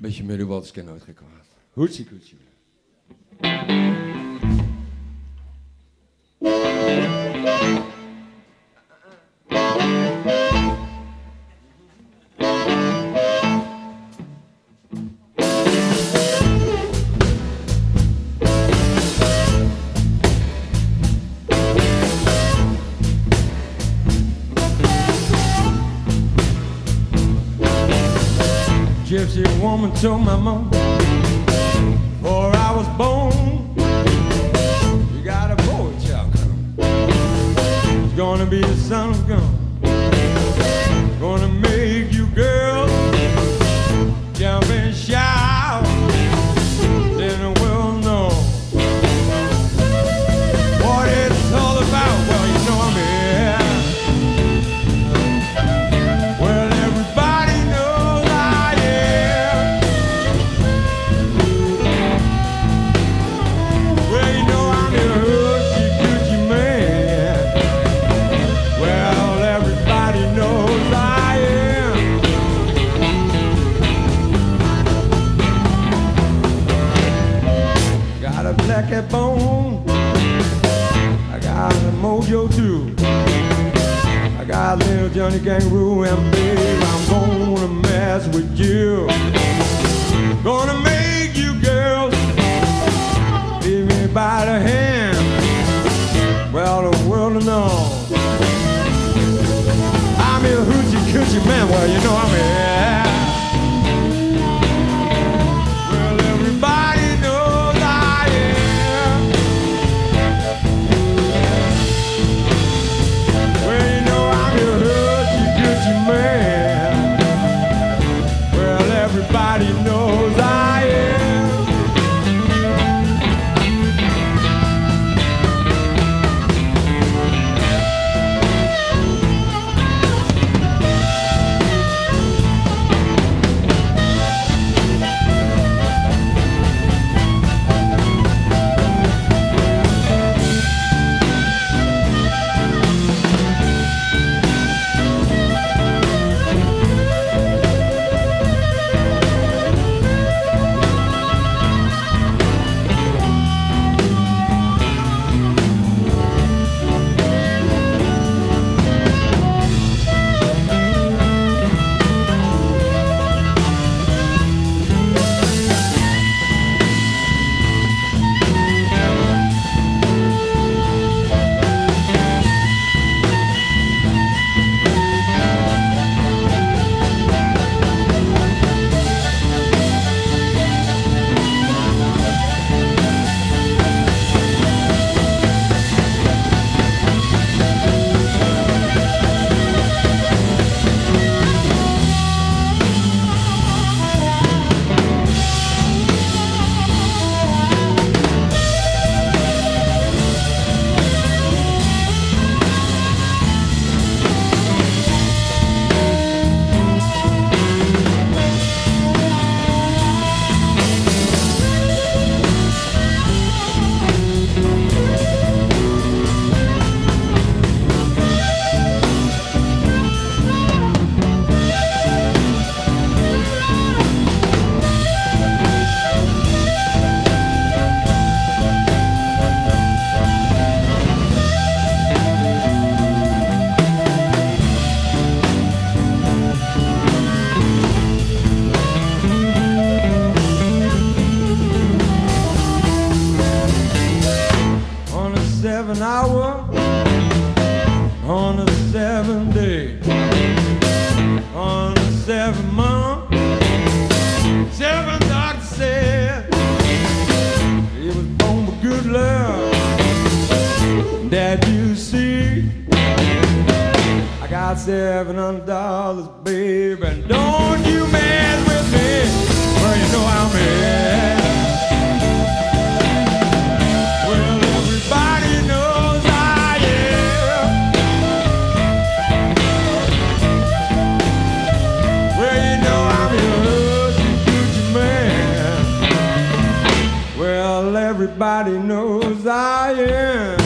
Beetje middenwald kan nooit geen kwaad. Hoetsie koetsie. Gypsy woman told my mom before I was born, you got a boy child coming. It's gonna be the son of God. Gonna a black cat bone. I got a mojo too. I got a little Johnny Kangaroo and babe, I'm gonna mess with you. Gonna make you girls leave me by the hand. Well, the world will know. I'm your hoochie coochie man. Well, you know I'm here. That you see, I got seven hundred dollars, babe, and don't you mess with me. Well, you know I'm here. Well, everybody knows I am. Well, you know I'm your man. Well, everybody knows I am.